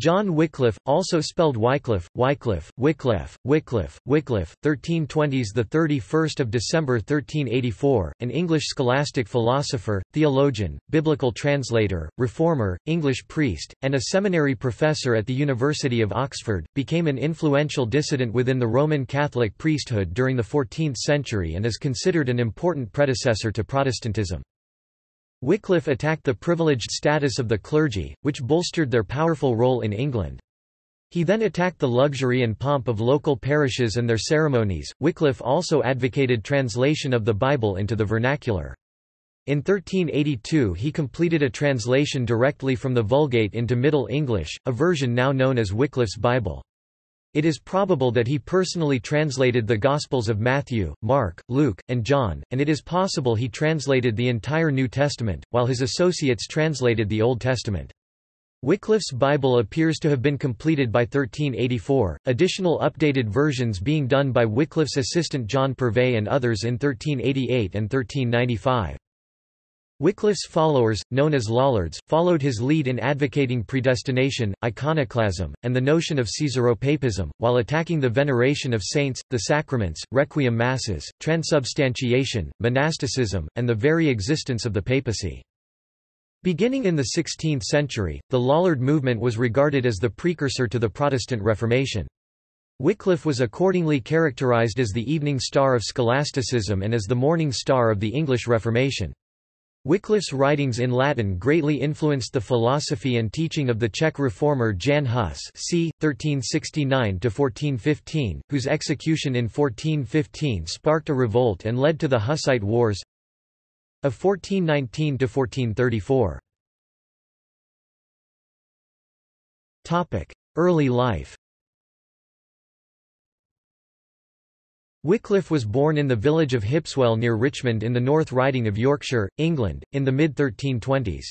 John Wycliffe, also spelled Wycliffe, Wycliffe, Wycliffe, Wycliffe, Wycliffe, 1320s the 31st of December 1384, an English scholastic philosopher, theologian, biblical translator, reformer, English priest, and a seminary professor at the University of Oxford, became an influential dissident within the Roman Catholic priesthood during the 14th century and is considered an important predecessor to Protestantism. Wycliffe attacked the privileged status of the clergy, which bolstered their powerful role in England. He then attacked the luxury and pomp of local parishes and their ceremonies. Wycliffe also advocated translation of the Bible into the vernacular. In 1382 he completed a translation directly from the Vulgate into Middle English, a version now known as Wycliffe's Bible. It is probable that he personally translated the Gospels of Matthew, Mark, Luke, and John, and it is possible he translated the entire New Testament, while his associates translated the Old Testament. Wycliffe's Bible appears to have been completed by 1384, additional updated versions being done by Wycliffe's assistant John Purvey and others in 1388 and 1395. Wycliffe's followers, known as Lollards, followed his lead in advocating predestination, iconoclasm, and the notion of Caesaropapism, while attacking the veneration of saints, the sacraments, requiem masses, transubstantiation, monasticism, and the very existence of the papacy. Beginning in the 16th century, the Lollard movement was regarded as the precursor to the Protestant Reformation. Wycliffe was accordingly characterized as the evening star of scholasticism and as the morning star of the English Reformation. Wycliffe's writings in Latin greatly influenced the philosophy and teaching of the Czech reformer Jan Hus c. 1369–1415, whose execution in 1415 sparked a revolt and led to the Hussite Wars of 1419–1434. Early life Wycliffe was born in the village of Hipswell near Richmond in the North Riding of Yorkshire, England, in the mid-1320s.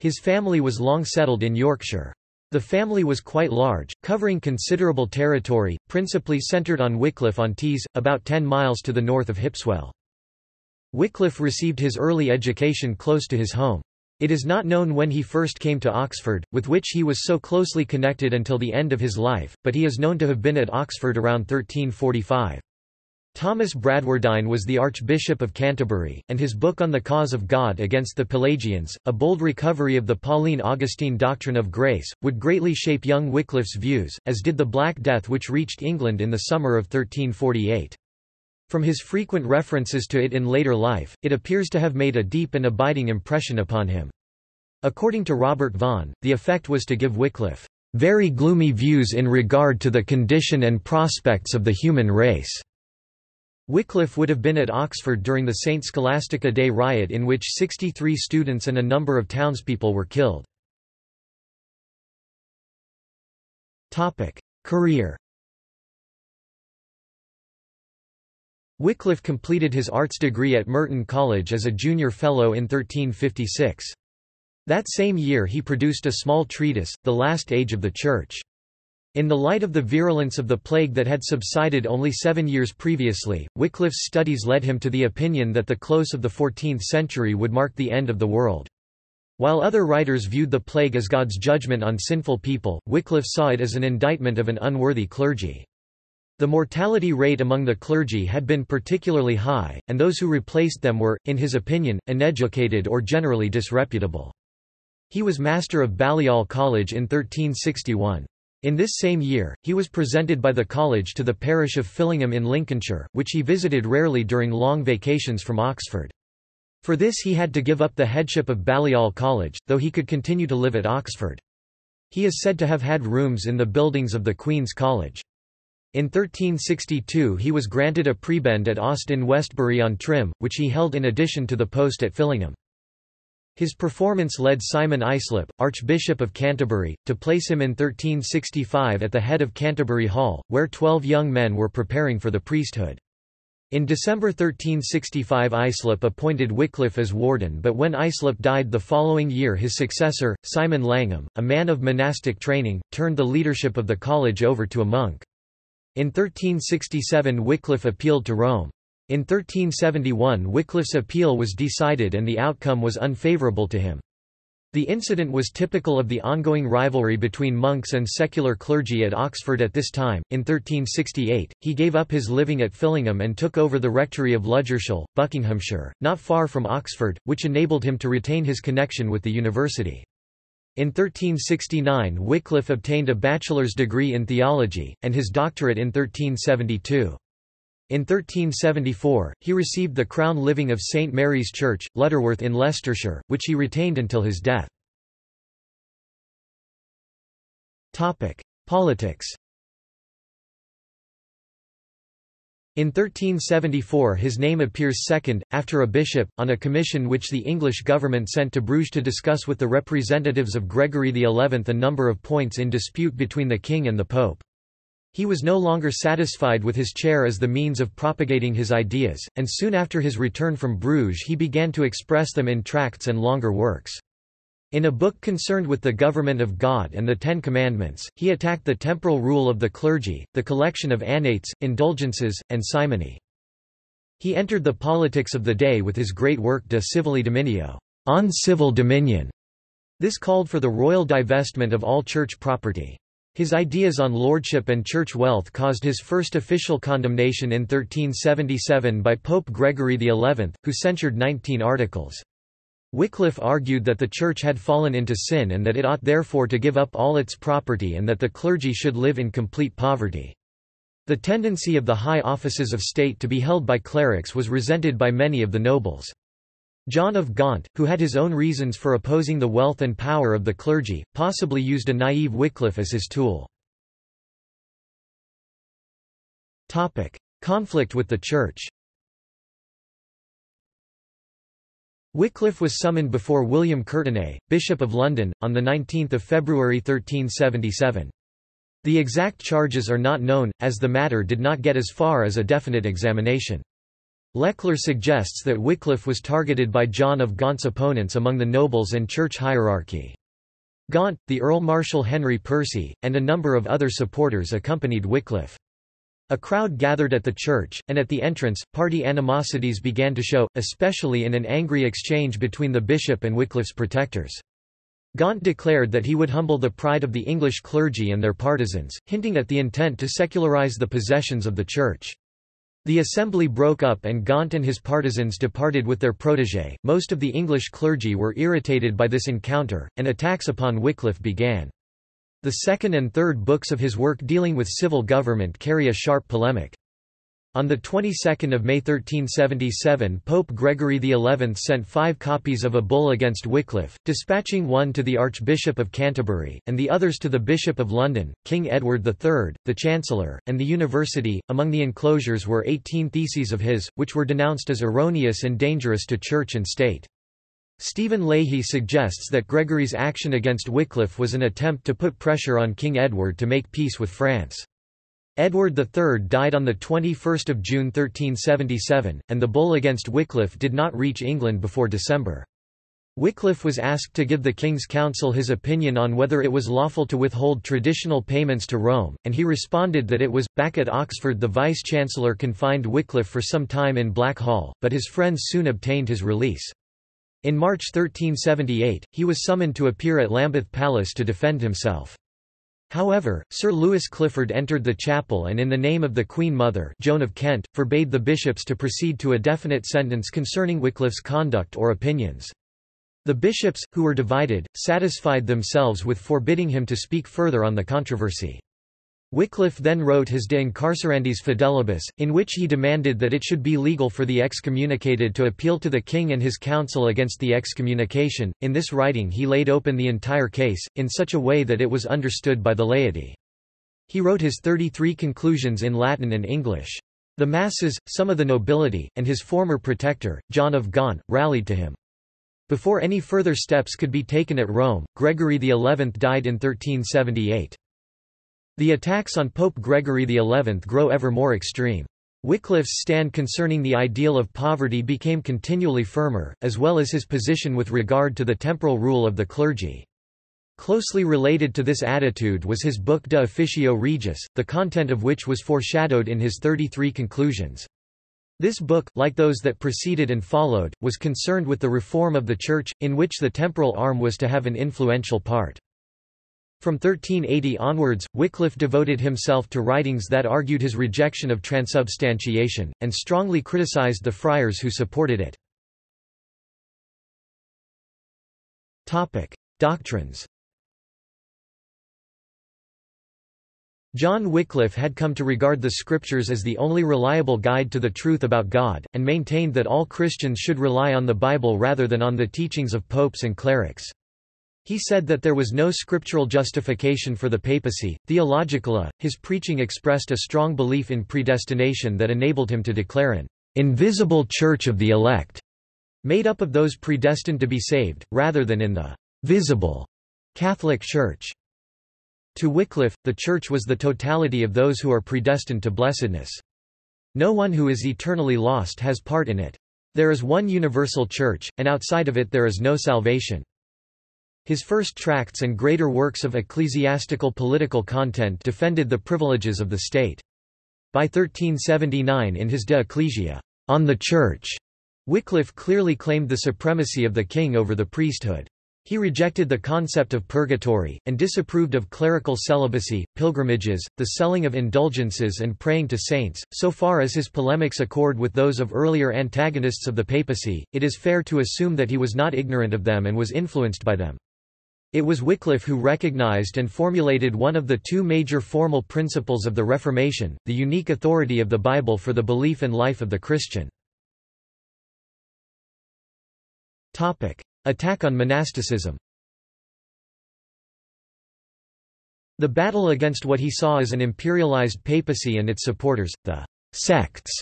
His family was long settled in Yorkshire. The family was quite large, covering considerable territory, principally centred on Wycliffe-on-Tees, about 10 miles to the north of Hipswell. Wycliffe received his early education close to his home. It is not known when he first came to Oxford, with which he was so closely connected until the end of his life, but he is known to have been at Oxford around 1345. Thomas Bradwardine was the Archbishop of Canterbury, and his book on the cause of God against the Pelagians, a bold recovery of the Pauline-Augustine doctrine of grace, would greatly shape young Wycliffe's views, as did the Black Death which reached England in the summer of 1348. From his frequent references to it in later life, it appears to have made a deep and abiding impression upon him. According to Robert Vaughan, the effect was to give Wycliffe very gloomy views in regard to the condition and prospects of the human race. Wycliffe would have been at Oxford during the St Scholastica Day riot in which 63 students and a number of townspeople were killed. Career Wycliffe completed his arts degree at Merton College as a junior fellow in 1356. That same year he produced a small treatise, The Last Age of the Church. In the light of the virulence of the plague that had subsided only seven years previously, Wycliffe's studies led him to the opinion that the close of the 14th century would mark the end of the world. While other writers viewed the plague as God's judgment on sinful people, Wycliffe saw it as an indictment of an unworthy clergy. The mortality rate among the clergy had been particularly high, and those who replaced them were, in his opinion, uneducated or generally disreputable. He was master of Balliol College in 1361. In this same year, he was presented by the college to the parish of Fillingham in Lincolnshire, which he visited rarely during long vacations from Oxford. For this he had to give up the headship of Balliol College, though he could continue to live at Oxford. He is said to have had rooms in the buildings of the Queen's College. In 1362 he was granted a prebend at Austin Westbury on Trym, which he held in addition to the post at Fillingham. His performance led Simon Islip, Archbishop of Canterbury, to place him in 1365 at the head of Canterbury Hall, where twelve young men were preparing for the priesthood. In December 1365 Islip appointed Wycliffe as warden but when Islip died the following year his successor, Simon Langham, a man of monastic training, turned the leadership of the college over to a monk. In 1367 Wycliffe appealed to Rome. In 1371 Wycliffe's appeal was decided and the outcome was unfavourable to him. The incident was typical of the ongoing rivalry between monks and secular clergy at Oxford at this time. In 1368, he gave up his living at Fillingham and took over the rectory of Ludgershall, Buckinghamshire, not far from Oxford, which enabled him to retain his connection with the university. In 1369 Wycliffe obtained a bachelor's degree in theology, and his doctorate in 1372. In 1374, he received the crown living of St Mary's Church, Lutterworth in Leicestershire, which he retained until his death. Politics In 1374 his name appears second, after a bishop, on a commission which the English government sent to Bruges to discuss with the representatives of Gregory XI a number of points in dispute between the king and the pope. He was no longer satisfied with his chair as the means of propagating his ideas, and soon after his return from Bruges he began to express them in tracts and longer works. In a book concerned with the government of God and the Ten Commandments, he attacked the temporal rule of the clergy, the collection of annates, indulgences, and simony. He entered the politics of the day with his great work De Civili Dominio, on civil dominion. This called for the royal divestment of all church property. His ideas on lordship and church wealth caused his first official condemnation in 1377 by Pope Gregory XI, who censured 19 articles. Wycliffe argued that the Church had fallen into sin and that it ought therefore to give up all its property and that the clergy should live in complete poverty. The tendency of the high offices of state to be held by clerics was resented by many of the nobles. John of Gaunt, who had his own reasons for opposing the wealth and power of the clergy, possibly used a naive Wycliffe as his tool. Conflict with the Church Wycliffe was summoned before William Courtenay, Bishop of London, on 19 February 1377. The exact charges are not known, as the matter did not get as far as a definite examination. Lechler suggests that Wycliffe was targeted by John of Gaunt's opponents among the nobles and church hierarchy. Gaunt, the Earl Marshal Henry Percy, and a number of other supporters accompanied Wycliffe. A crowd gathered at the church, and at the entrance, party animosities began to show, especially in an angry exchange between the bishop and Wycliffe's protectors. Gaunt declared that he would humble the pride of the English clergy and their partisans, hinting at the intent to secularize the possessions of the church. The assembly broke up and Gaunt and his partisans departed with their protégé. Most of the English clergy were irritated by this encounter, and attacks upon Wycliffe began. The second and third books of his work dealing with civil government carry a sharp polemic. On the 22nd of May 1377 Pope Gregory XI sent five copies of a bull against Wycliffe, dispatching one to the Archbishop of Canterbury, and the others to the Bishop of London, King Edward III, the Chancellor, and the University. Among the enclosures were 18 theses of his, which were denounced as erroneous and dangerous to church and state. Stephen Lahey suggests that Gregory's action against Wycliffe was an attempt to put pressure on King Edward to make peace with France. Edward III died on 21 June 1377, and the bull against Wycliffe did not reach England before December. Wycliffe was asked to give the King's Council his opinion on whether it was lawful to withhold traditional payments to Rome, and he responded that it was. Back at Oxford, the Vice-Chancellor confined Wycliffe for some time in Black Hall, but his friends soon obtained his release. In March 1378, he was summoned to appear at Lambeth Palace to defend himself. However, Sir Lewis Clifford entered the chapel and in the name of the Queen Mother Joan of Kent, forbade the bishops to proceed to a definite sentence concerning Wycliffe's conduct or opinions. The bishops, who were divided, satisfied themselves with forbidding him to speak further on the controversy. Wycliffe then wrote his De Incarcerandis Fidelibus, in which he demanded that it should be legal for the excommunicated to appeal to the king and his council against the excommunication. In this writing, he laid open the entire case, in such a way that it was understood by the laity. He wrote his 33 conclusions in Latin and English. The masses, some of the nobility, and his former protector, John of Gaunt, rallied to him. Before any further steps could be taken at Rome, Gregory XI died in 1378. The attacks on Pope Gregory XI grow ever more extreme. Wycliffe's stand concerning the ideal of poverty became continually firmer, as well as his position with regard to the temporal rule of the clergy. Closely related to this attitude was his book De Officio Regis, the content of which was foreshadowed in his 33 conclusions. This book, like those that preceded and followed, was concerned with the reform of the Church, in which the temporal arm was to have an influential part. From 1380 onwards, Wycliffe devoted himself to writings that argued his rejection of transubstantiation, and strongly criticized the friars who supported it. Doctrines John Wycliffe had come to regard the Scriptures as the only reliable guide to the truth about God, and maintained that all Christians should rely on the Bible rather than on the teachings of popes and clerics. He said that there was no scriptural justification for the papacy. Theologically, his preaching expressed a strong belief in predestination that enabled him to declare an invisible church of the elect, made up of those predestined to be saved, rather than in the visible Catholic Church. To Wycliffe, the Church was the totality of those who are predestined to blessedness. No one who is eternally lost has part in it. There is one universal Church, and outside of it there is no salvation. His first tracts and greater works of ecclesiastical political content defended the privileges of the state. By 1379 in his De Ecclesia, on the Church, Wycliffe clearly claimed the supremacy of the king over the priesthood. He rejected the concept of purgatory, and disapproved of clerical celibacy, pilgrimages, the selling of indulgences and praying to saints. So far as his polemics accord with those of earlier antagonists of the papacy, it is fair to assume that he was not ignorant of them and was influenced by them. It was Wycliffe who recognized and formulated one of the two major formal principles of the Reformation, the unique authority of the Bible for the belief and life of the Christian. Attack on monasticism The battle against what he saw as an imperialized papacy and its supporters, the sects,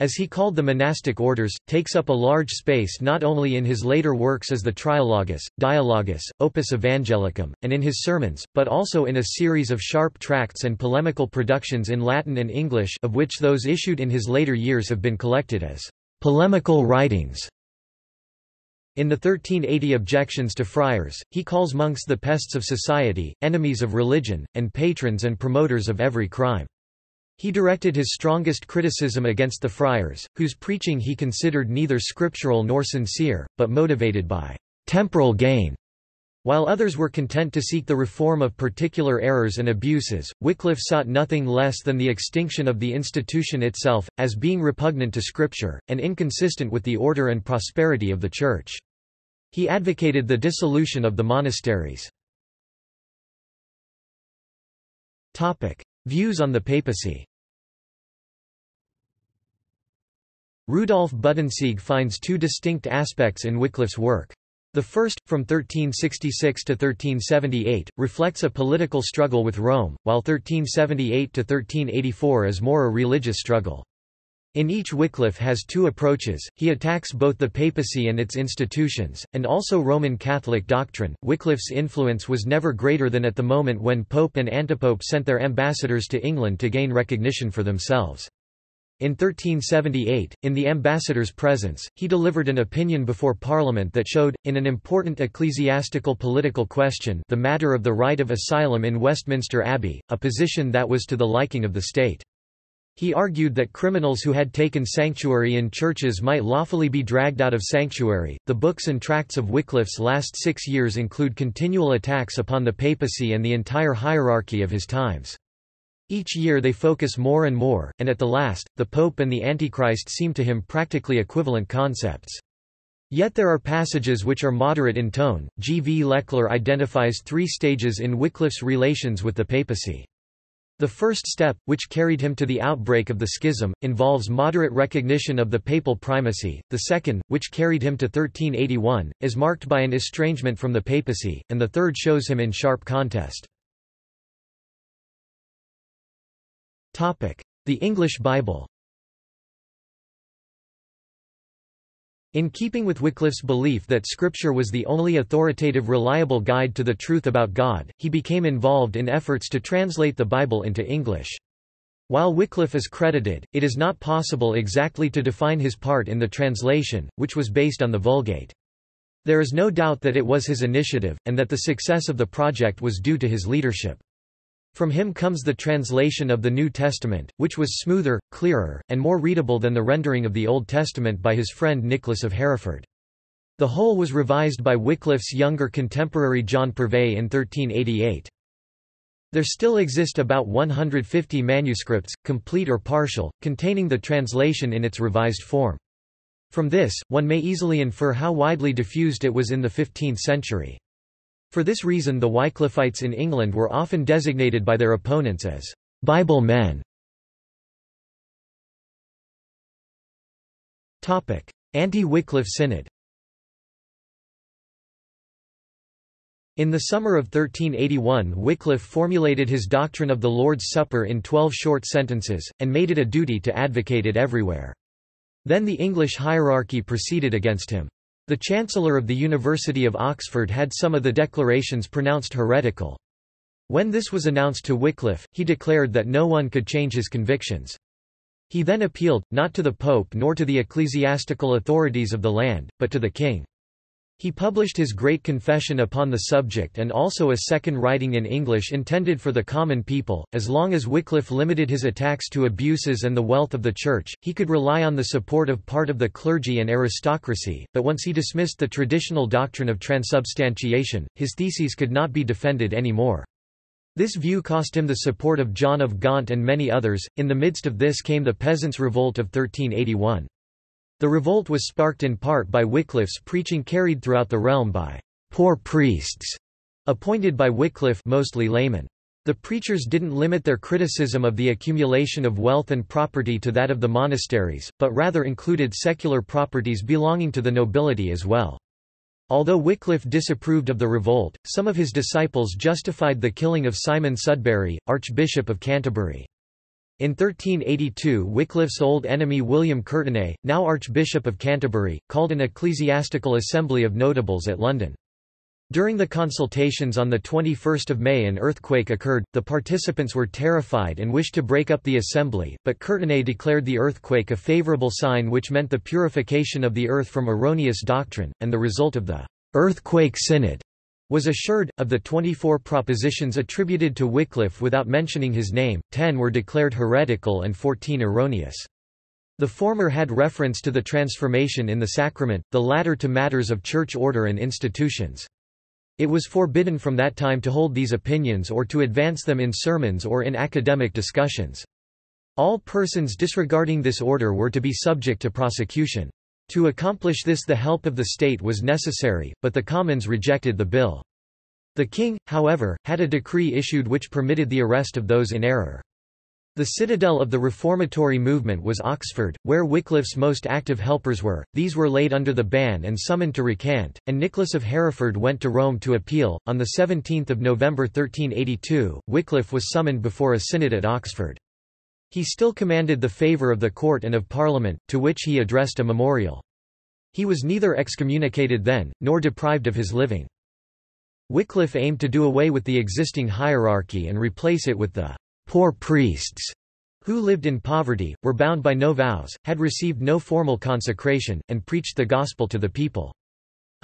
as he called the monastic orders, takes up a large space not only in his later works as the Trialogus, Dialogus, Opus Evangelicum, and in his sermons, but also in a series of sharp tracts and polemical productions in Latin and English of which those issued in his later years have been collected as polemical writings. In the 1380 Objections to Friars, he calls monks the pests of society, enemies of religion, and patrons and promoters of every crime. He directed his strongest criticism against the friars, whose preaching he considered neither scriptural nor sincere, but motivated by temporal gain. While others were content to seek the reform of particular errors and abuses, Wycliffe sought nothing less than the extinction of the institution itself, as being repugnant to Scripture, and inconsistent with the order and prosperity of the Church. He advocated the dissolution of the monasteries. Views on the papacy Rudolf Buddensieg finds two distinct aspects in Wycliffe's work. The first, from 1366 to 1378, reflects a political struggle with Rome, while 1378 to 1384 is more a religious struggle. In each Wycliffe has two approaches, he attacks both the papacy and its institutions, and also Roman Catholic doctrine. Wycliffe's influence was never greater than at the moment when Pope and Antipope sent their ambassadors to England to gain recognition for themselves. In 1378, in the ambassador's presence, he delivered an opinion before Parliament that showed, in an important ecclesiastical political question the matter of the right of asylum in Westminster Abbey, a position that was to the liking of the state. He argued that criminals who had taken sanctuary in churches might lawfully be dragged out of sanctuary. The books and tracts of Wycliffe's last six years include continual attacks upon the papacy and the entire hierarchy of his times. Each year they focus more and more, and at the last, the Pope and the Antichrist seem to him practically equivalent concepts. Yet there are passages which are moderate in tone. G. V. Lechler identifies three stages in Wycliffe's relations with the papacy. The first step, which carried him to the outbreak of the schism, involves moderate recognition of the papal primacy, the second, which carried him to 1381, is marked by an estrangement from the papacy, and the third shows him in sharp contest. The English Bible In keeping with Wycliffe's belief that Scripture was the only authoritative reliable guide to the truth about God, he became involved in efforts to translate the Bible into English. While Wycliffe is credited, it is not possible exactly to define his part in the translation, which was based on the Vulgate. There is no doubt that it was his initiative, and that the success of the project was due to his leadership. From him comes the translation of the New Testament, which was smoother, clearer, and more readable than the rendering of the Old Testament by his friend Nicholas of Hereford. The whole was revised by Wycliffe's younger contemporary John Purvey in 1388. There still exist about 150 manuscripts, complete or partial, containing the translation in its revised form. From this, one may easily infer how widely diffused it was in the 15th century. For this reason the Wycliffites in England were often designated by their opponents as Bible men. Anti-Wycliffe Synod In the summer of 1381 Wycliffe formulated his doctrine of the Lord's Supper in twelve short sentences, and made it a duty to advocate it everywhere. Then the English hierarchy proceeded against him. The Chancellor of the University of Oxford had some of the declarations pronounced heretical. When this was announced to Wycliffe, he declared that no one could change his convictions. He then appealed, not to the Pope nor to the ecclesiastical authorities of the land, but to the king. He published his Great Confession upon the subject and also a second writing in English intended for the common people. As long as Wycliffe limited his attacks to abuses and the wealth of the Church, he could rely on the support of part of the clergy and aristocracy, but once he dismissed the traditional doctrine of transubstantiation, his theses could not be defended anymore. This view cost him the support of John of Gaunt and many others. In the midst of this came the Peasants' Revolt of 1381. The revolt was sparked in part by Wycliffe's preaching carried throughout the realm by poor priests, appointed by Wycliffe mostly laymen. The preachers didn't limit their criticism of the accumulation of wealth and property to that of the monasteries, but rather included secular properties belonging to the nobility as well. Although Wycliffe disapproved of the revolt, some of his disciples justified the killing of Simon Sudbury, Archbishop of Canterbury. In 1382 Wycliffe's old enemy William Courtenay, now Archbishop of Canterbury, called an ecclesiastical assembly of notables at London. During the consultations on 21 May an earthquake occurred, the participants were terrified and wished to break up the assembly, but Courtenay declared the earthquake a favourable sign which meant the purification of the earth from erroneous doctrine, and the result of the «earthquake synod» was assured, of the 24 propositions attributed to Wycliffe without mentioning his name, 10 were declared heretical and 14 erroneous. The former had reference to the transformation in the sacrament, the latter to matters of church order and institutions. It was forbidden from that time to hold these opinions or to advance them in sermons or in academic discussions. All persons disregarding this order were to be subject to prosecution. To accomplish this the help of the state was necessary, but the Commons rejected the bill. The king, however, had a decree issued which permitted the arrest of those in error. The citadel of the reformatory movement was Oxford, where Wycliffe's most active helpers were, these were laid under the ban and summoned to recant, and Nicholas of Hereford went to Rome to appeal. On 17 November 1382, Wycliffe was summoned before a synod at Oxford. He still commanded the favour of the court and of Parliament, to which he addressed a memorial. He was neither excommunicated then, nor deprived of his living. Wycliffe aimed to do away with the existing hierarchy and replace it with the poor priests, who lived in poverty, were bound by no vows, had received no formal consecration, and preached the gospel to the people.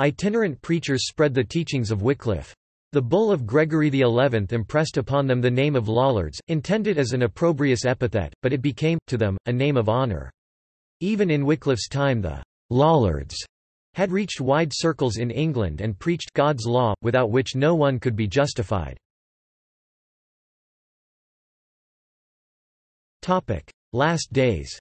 Itinerant preachers spread the teachings of Wycliffe. The bull of Gregory XI impressed upon them the name of Lollards, intended as an opprobrious epithet, but it became, to them, a name of honour. Even in Wycliffe's time the Lollards had reached wide circles in England and preached God's law, without which no one could be justified. Last days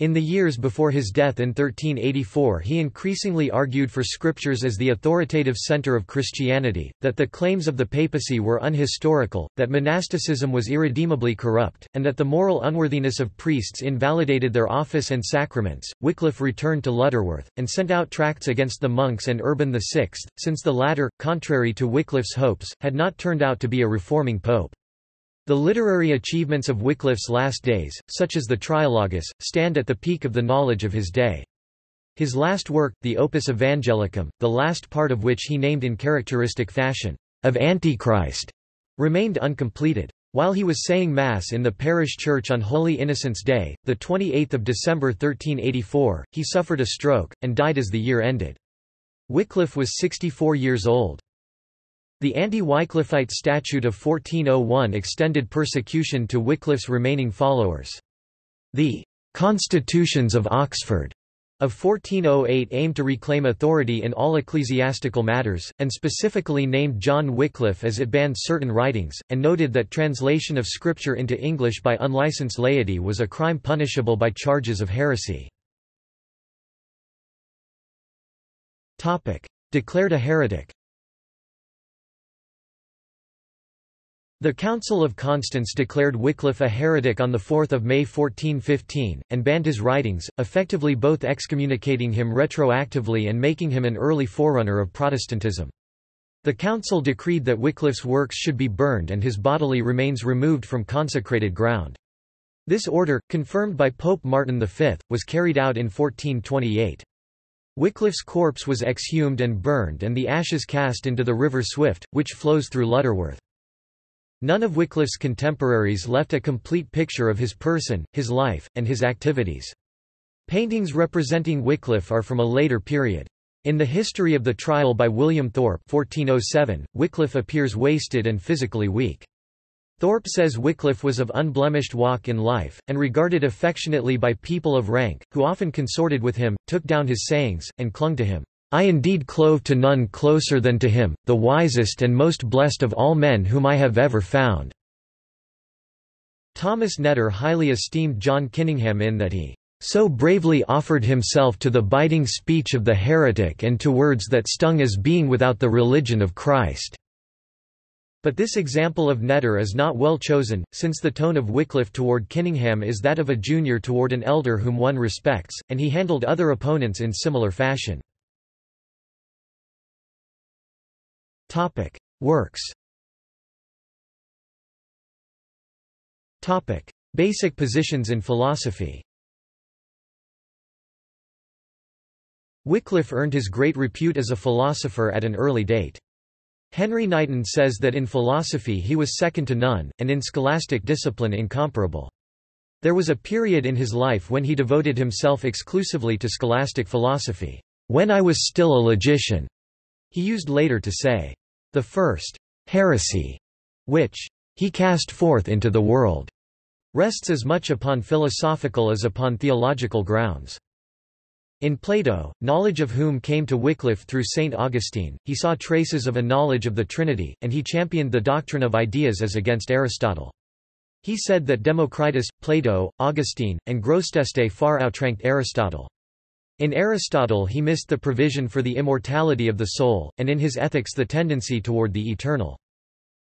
In the years before his death in 1384 he increasingly argued for scriptures as the authoritative center of Christianity, that the claims of the papacy were unhistorical, that monasticism was irredeemably corrupt, and that the moral unworthiness of priests invalidated their office and sacraments. Wycliffe returned to Lutterworth, and sent out tracts against the monks and Urban VI, since the latter, contrary to Wycliffe's hopes, had not turned out to be a reforming pope. The literary achievements of Wycliffe's last days, such as the Trialogus, stand at the peak of the knowledge of his day. His last work, the Opus Evangelicum, the last part of which he named in characteristic fashion, of Antichrist, remained uncompleted. While he was saying Mass in the parish church on Holy Innocents' Day, 28 December 1384, he suffered a stroke, and died as the year ended. Wycliffe was 64 years old. The anti-Wycliffite Statute of 1401 extended persecution to Wycliffe's remaining followers. The Constitutions of Oxford of 1408 aimed to reclaim authority in all ecclesiastical matters, and specifically named John Wycliffe as it banned certain writings, and noted that translation of scripture into English by unlicensed laity was a crime punishable by charges of heresy. Declared a heretic The Council of Constance declared Wycliffe a heretic on 4 May 1415, and banned his writings, effectively both excommunicating him retroactively and making him an early forerunner of Protestantism. The council decreed that Wycliffe's works should be burned and his bodily remains removed from consecrated ground. This order, confirmed by Pope Martin V, was carried out in 1428. Wycliffe's corpse was exhumed and burned and the ashes cast into the River Swift, which flows through Lutterworth. None of Wycliffe's contemporaries left a complete picture of his person, his life, and his activities. Paintings representing Wycliffe are from a later period. In the History of the Trial by William Thorpe 1407, Wycliffe appears wasted and physically weak. Thorpe says Wycliffe was of unblemished walk in life, and regarded affectionately by people of rank, who often consorted with him, took down his sayings, and clung to him. I indeed clove to none closer than to him, the wisest and most blessed of all men whom I have ever found." Thomas Netter highly esteemed John Kinningham in that he so bravely offered himself to the biting speech of the heretic and to words that stung as being without the religion of Christ." But this example of Netter is not well chosen, since the tone of Wycliffe toward Kinningham is that of a junior toward an elder whom one respects, and he handled other opponents in similar fashion. Topic: Works. Topic: Basic positions in philosophy. Wycliffe earned his great repute as a philosopher at an early date. Henry Knighton says that in philosophy he was second to none, and in scholastic discipline incomparable. There was a period in his life when he devoted himself exclusively to scholastic philosophy. When I was still a logician, he used later to say, the first heresy, which he cast forth into the world, rests as much upon philosophical as upon theological grounds. In Plato, knowledge of whom came to Wycliffe through St. Augustine, he saw traces of a knowledge of the Trinity, and he championed the doctrine of ideas as against Aristotle. He said that Democritus, Plato, Augustine, and Grosseteste far outranked Aristotle. In Aristotle he missed the provision for the immortality of the soul, and in his ethics the tendency toward the eternal.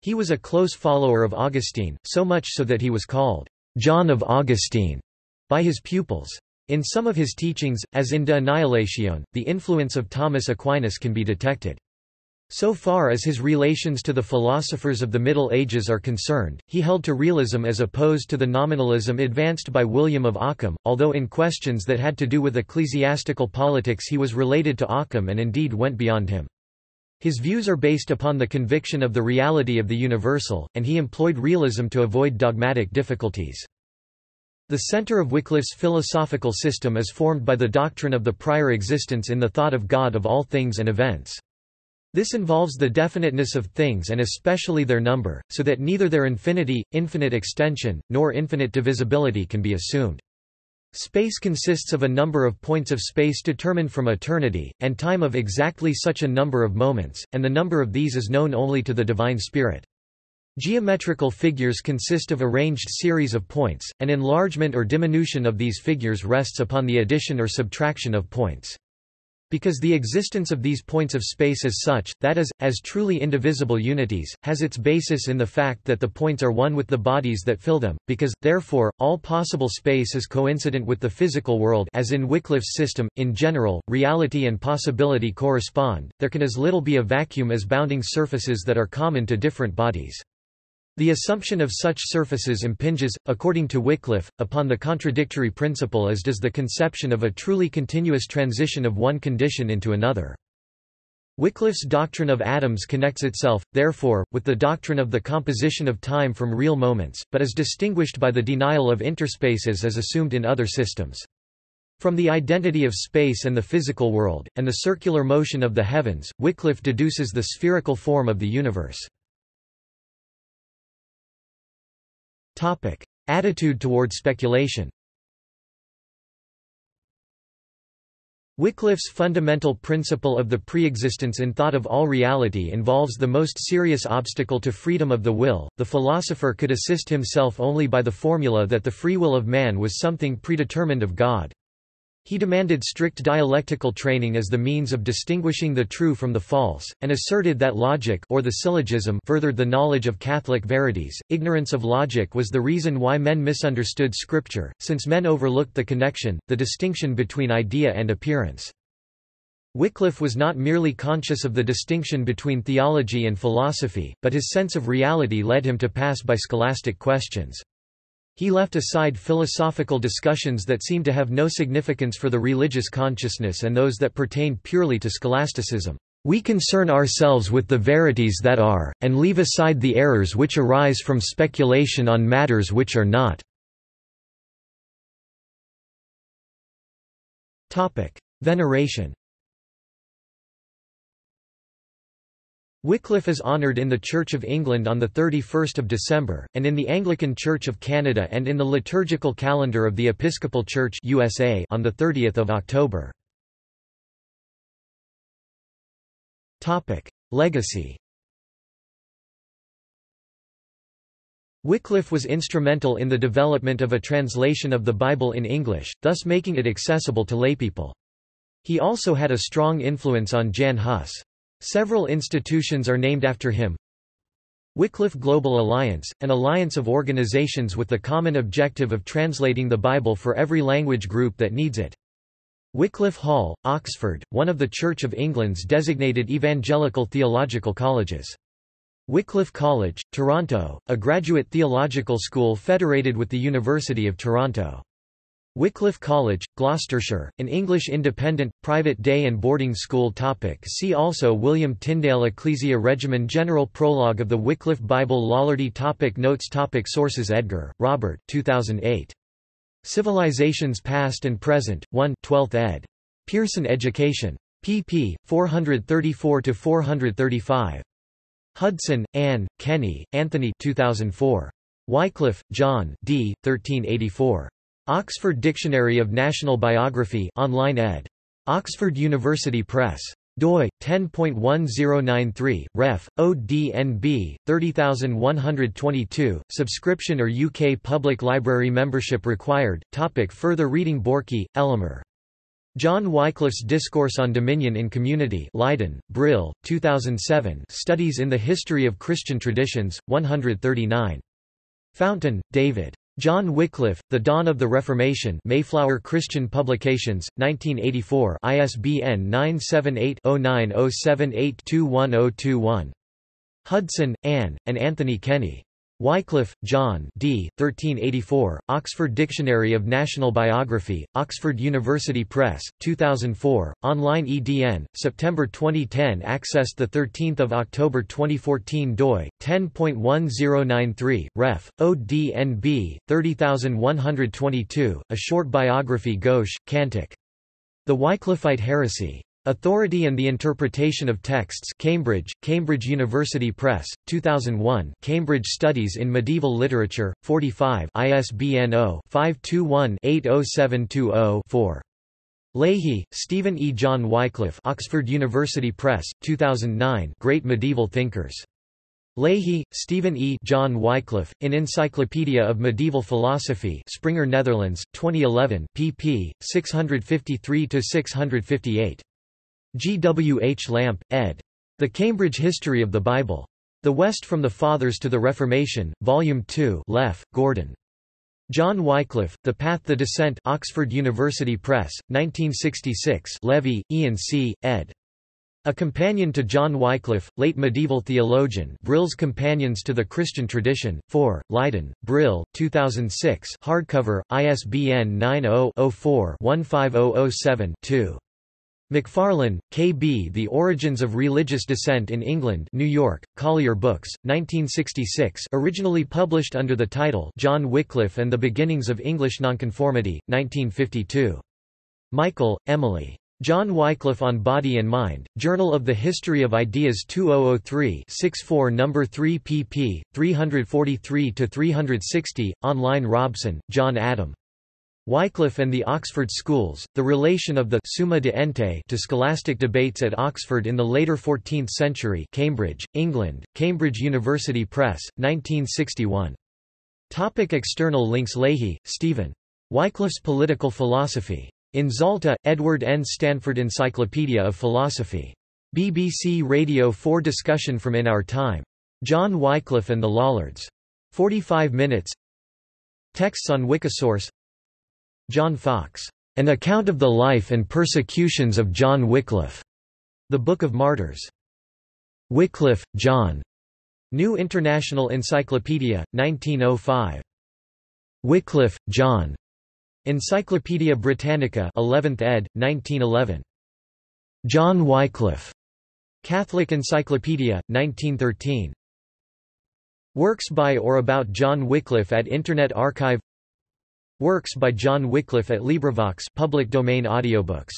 He was a close follower of Augustine, so much so that he was called John of Augustine by his pupils. In some of his teachings, as in De Annihilatione, the influence of Thomas Aquinas can be detected. So far as his relations to the philosophers of the Middle Ages are concerned, he held to realism as opposed to the nominalism advanced by William of Ockham, although in questions that had to do with ecclesiastical politics he was related to Ockham and indeed went beyond him. His views are based upon the conviction of the reality of the universal, and he employed realism to avoid dogmatic difficulties. The center of Wycliffe's philosophical system is formed by the doctrine of the prior existence in the thought of God of all things and events. This involves the definiteness of things and especially their number, so that neither their infinity, infinite extension, nor infinite divisibility can be assumed. Space consists of a number of points of space determined from eternity, and time of exactly such a number of moments, and the number of these is known only to the Divine Spirit. Geometrical figures consist of arranged series of points, and enlargement or diminution of these figures rests upon the addition or subtraction of points. Because the existence of these points of space as such, that is, as truly indivisible unities, has its basis in the fact that the points are one with the bodies that fill them, because, therefore, all possible space is coincident with the physical world as in Wycliffe's system, in general, reality and possibility correspond, there can as little be a vacuum as bounding surfaces that are common to different bodies. The assumption of such surfaces impinges, according to Wycliffe, upon the contradictory principle as does the conception of a truly continuous transition of one condition into another. Wycliffe's doctrine of atoms connects itself, therefore, with the doctrine of the composition of time from real moments, but is distinguished by the denial of interspaces as assumed in other systems. From the identity of space and the physical world, and the circular motion of the heavens, Wycliffe deduces the spherical form of the universe. Attitude toward speculation Wycliffe's fundamental principle of the preexistence in thought of all reality involves the most serious obstacle to freedom of the will. The philosopher could assist himself only by the formula that the free will of man was something predetermined of God. He demanded strict dialectical training as the means of distinguishing the true from the false, and asserted that logic or the syllogism furthered the knowledge of Catholic verities. Ignorance of logic was the reason why men misunderstood Scripture, since men overlooked the connection, the distinction between idea and appearance. Wycliffe was not merely conscious of the distinction between theology and philosophy, but his sense of reality led him to pass by scholastic questions. He left aside philosophical discussions that seemed to have no significance for the religious consciousness and those that pertained purely to scholasticism. We concern ourselves with the verities that are, and leave aside the errors which arise from speculation on matters which are not. Veneration Wycliffe is honoured in the Church of England on 31 December, and in the Anglican Church of Canada and in the liturgical calendar of the Episcopal Church USA on 30 October. Legacy Wycliffe was instrumental in the development of a translation of the Bible in English, thus making it accessible to laypeople. He also had a strong influence on Jan Hus. Several institutions are named after him. Wycliffe Global Alliance, an alliance of organizations with the common objective of translating the Bible for every language group that needs it. Wycliffe Hall, Oxford, one of the Church of England's designated evangelical theological colleges. Wycliffe College, Toronto, a graduate theological school federated with the University of Toronto. Wycliffe College, Gloucestershire, an English independent, private day and boarding school topic See also William Tyndale Ecclesia Regimen General Prologue of the Wycliffe Bible Lollardy topic Notes topic Sources Edgar, Robert 2008. Civilizations Past and Present, 1 12th ed. Pearson Education. pp. 434–435. Hudson, Anne, Kenny, Anthony 2004. Wycliffe, John D. 1384. Oxford Dictionary of National Biography online ed. Oxford University Press. doi 10.1093 ref. ODNB 30122 subscription or UK public library membership required. Topic further reading Borky Elmer. John Wycliffe's Discourse on Dominion in Community Leiden Brill 2007 Studies in the History of Christian Traditions 139 Fountain David John Wycliffe, The Dawn of the Reformation Mayflower Christian Publications, 1984 ISBN 978-0907821021. Hudson, Anne, and Anthony Kenny. Wycliffe, John D. 1384, Oxford Dictionary of National Biography, Oxford University Press, 2004, online EDN, September 2010 Accessed 13 October 2014 doi, 10.1093, ref, ODNB, 30122, A Short Biography Ghosh, Kantik. The Wycliffite Heresy. Authority and the Interpretation of Texts Cambridge, Cambridge University Press, 2001 Cambridge Studies in Medieval Literature, 45 ISBN 0-521-80720-4. Lahey, Stephen E. John Wycliffe Oxford University Press, 2009 Great Medieval Thinkers. Lahey, Stephen E. John Wycliffe, in Encyclopedia of Medieval Philosophy Springer Netherlands, 2011 pp. 653–658. G. W. H. Lampe, ed. The Cambridge History of the Bible. The West from the Fathers to the Reformation, Volume 2 Leff, Gordon. John Wycliffe, The Path the Dissent Oxford University Press, 1966 Levy, Ian C., ed. A Companion to John Wycliffe, Late Medieval Theologian Brill's Companions to the Christian Tradition, 4, Leiden, Brill, 2006 hardcover, ISBN 90-04-15007-2. McFarlane, K. B. The Origins of Religious Dissent in England New York, Collier Books, 1966 originally published under the title John Wycliffe and the Beginnings of English Nonconformity, 1952. Michael, Emily. John Wycliffe on Body and Mind, Journal of the History of Ideas 2003 64 No. 3 pp. 343–360, online Robson, John Adam. Wycliffe and the Oxford Schools, The Relation of the Summa de Ente to Scholastic Debates at Oxford in the Later Fourteenth Century Cambridge, England, Cambridge University Press, 1961. Topic external links Lahey, Stephen. Wycliffe's Political Philosophy. In Zalta, Edward N. Stanford Encyclopedia of Philosophy. BBC Radio 4 Discussion from In Our Time. John Wycliffe and the Lollards. 45 minutes Texts on Wikisource John Foxe. An Account of the Life and Persecutions of John Wycliffe. The Book of Martyrs. Wycliffe, John. New International Encyclopedia, 1905. Wycliffe, John. Encyclopædia Britannica 11th ed., 1911. John Wycliffe. Catholic Encyclopedia, 1913. Works by or about John Wycliffe at Internet Archive Works by John Wycliffe at LibriVox public domain audiobooks